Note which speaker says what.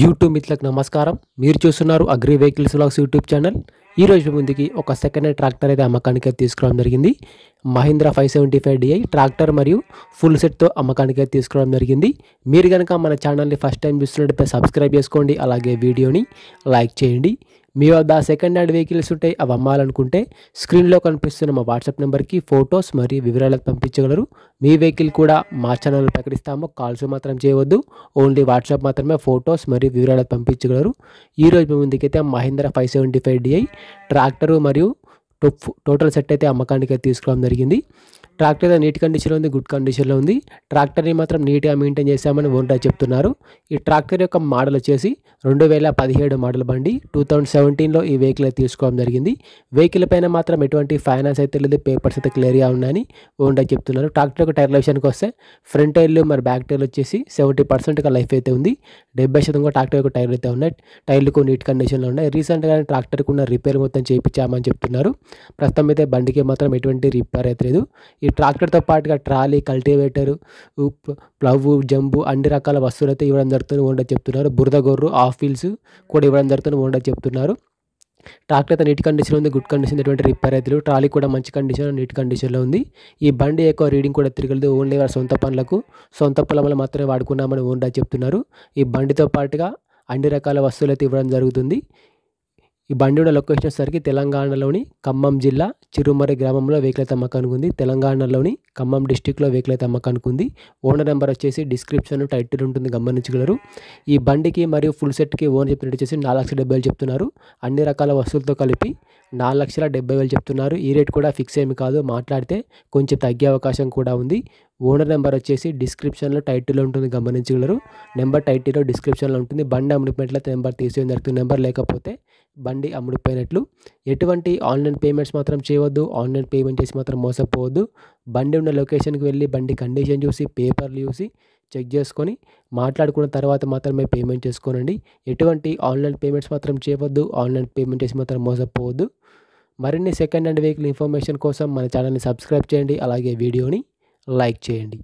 Speaker 1: YouTube మిత్రులకు నమస్కారం. మీరు చూస్తున్నారు agri vehicles vlogs YouTube channel. ఈ రోజు ముందుకి ఒక సెకండ్ హ్యాండ్ ట్రాక్టర్ అయితే అమ్మకానికి తీసుకురావడం జరిగింది. Mahindra five seventy five DI tractor మరియు ఫుల్ సెట్తో అమ్మకానికి తీసుకురావడం జరిగింది. మీరు కనుక మన ఛానల్ని ఫస్ట్ టైం చూస్తున్నట్టు సబ్స్క్రైబ్ చేసుకోండి. అలాగే వీడియోని లైక్ చేయండి. మీ వద్ద సెకండ్ హ్యాండ్ వెహికల్స్ ఉంటాయి అవి అమ్మాలనుకుంటే స్క్రీన్లో కనిపిస్తున్న మా వాట్సాప్ నెంబర్కి ఫొటోస్ మరియు వివరాలకు పంపించగలరు. మీ వెహికల్ కూడా మా ఛానల్ ప్రకటిస్తాము. కాల్స్ మాత్రం చేయవద్దు. ఓన్లీ వాట్సాప్ మాత్రమే ఫొటోస్ మరియు వివరాలకు పంపించగలరు. ఈ రోజు మీ ముందుకైతే Mahindra five seventy five DI tractor మరియు టో- టోటల్ సెట్ అయితే అమ్మకానికి అయితే తీసుకురావడం జరిగింది. ట్రాక్టర్ అయితే నీట్ కండిషన్లో ఉంది గుడ్ కండిషన్లో ఉంది. ట్రాక్టర్ని మాత్రం నీట్గా మెయింటైన్ చేశామని ఓనర్ చెప్తున్నారు. ఈ ట్రాక్టర్ యొక్క మోడల్ వచ్చేసి రెండు వేల పదిహేడు మోడల్ బండి. టూ థౌజండ్ సెవెంటీన్లో ఈ వెహికల్ అయితే తీసుకోవడం జరిగింది. వెహికల్ పైన మాత్రం ఎటువంటి ఫైనాన్స్ అయితే లేదు పేపర్స్ అయితే క్లియర్గా ఉన్నాయని ఓనర్ చెప్తున్నారు. ట్రాక్టర్ యొక్క టైర్ల విషయానికి వస్తే ఫ్రంట్ టైర్లు మరి బ్యాక్ టైర్లు వచ్చేసి సెవెంటీ పర్సెంట్గా లైఫ్ అయితే ఉంది. డెబ్బై శాతం కూడా ట్రాక్టర్ యొక్క టైర్లు అయితే ఉన్నాయి. టైర్లకు నీట్ కండిషన్లో ఉన్నాయి. రీసెంట్గా ట్రాక్టర్కి ఉన్న రిపేర్ మొత్తం చేయించామని చెప్తున్నారు. ప్రస్తుతం అయితే బండికి మాత్రం ఎటువంటి రిపేర్ అయితే లేదు. ఈ ట్రాక్టర్తో పాటుగా ట్రాలీ కల్టివేటర్ ప్లవ్ జంబు అన్ని రకాల వస్తువులు అయితే ఇవ్వడం జరుగుతుంది ఉండదు చెప్తున్నారు. బురద గొర్రు ఆఫ్ వీల్స్ కూడా ఇవ్వడం జరుగుతుంది ఉండదు చెప్తున్నారు. ట్రాక్టర్ అయితే నీట్ కండిషన్ ఉంది గుడ్ కండిషన్ ఎటువంటి రిపేర్ అయితే ట్రాలీ కూడా మంచి కండిషన్ నీట్ కండిషన్లో ఉంది. ఈ బండి ఎక్కువ రీడింగ్ కూడా తిరగలేదు. ఓన్లీ వాళ్ళ సొంత పనులకు సొంత పొలంలో మాత్రమే వాడుకున్నామని ఓనర్ చెప్తున్నారు. ఈ బండితో పాటుగా అన్ని రకాల వస్తువులు అయితే ఇవ్వడం జరుగుతుంది. ఈ బండి లొకేషన్ వచ్చేసరికి తెలంగాణలోని ఖమ్మం జిల్లా చిరుమరి గ్రామంలో వెహికల్ అయితే అమ్మకానికి ఉంది తెలంగాణలోని ఖమ్మం డిస్టిక్లో వెహికల్ అయితే అమ్మకానికి ఉంది ఓనర్ నెంబర్ వచ్చేసి డిస్క్రిప్షన్ టైటిల్ ఉంటుంది గమనించగలరు. ఈ బండికి మరియు ఫుల్ సెట్కి ఓనర్ చెప్పినట్టు వచ్చేసి నాలుగు లక్షల డెబ్బై వేలు చెప్తున్నారు. అన్ని రకాల వస్తువులతో కలిపి నాలుగు లక్షల డెబ్బై వేలు చెప్తున్నారు. ఈ రేట్ కూడా ఫిక్స్ ఏమి కాదు మాట్లాడితే కొంచెం తగ్గే అవకాశం కూడా ఉంది. ఓనర్ నెంబర్ వచ్చేసి డిస్క్రిప్షన్లో టైటిల్లో ఉంటుంది గమనించగలరు. నెంబర్ టైటిల్లో డిస్క్రిప్షన్లో ఉంటుంది. బండి అమ్ముడిపోయినట్లయితే నెంబర్ తీసేయడం జరుగుతుంది. నెంబర్ లేకపోతే బండి అమ్ముడిపోయినట్లు. ఎటువంటి ఆన్లైన్ పేమెంట్స్ మాత్రం చేయవద్దు. ఆన్లైన్ పేమెంట్ చేసి మాత్రం మోసపోవద్దు. బండి ఉన్న లొకేషన్కి వెళ్ళి బండి కండిషన్ చూసి పేపర్లు చూసి చెక్ చేసుకొని మాట్లాడుకున్న తర్వాత మాత్రమే పేమెంట్ చేసుకోనండి. ఎటువంటి ఆన్లైన్ పేమెంట్స్ మాత్రం చేయవద్దు. ఆన్లైన్ పేమెంట్ చేసి మాత్రం మోసపోవద్దు. మరిన్ని సెకండ్ హ్యాండ్ వెహికల్ ఇన్ఫర్మేషన్ కోసం మన ఛానల్ని సబ్స్క్రైబ్ చేయండి. అలాగే వీడియోని లైక్ చేయండి.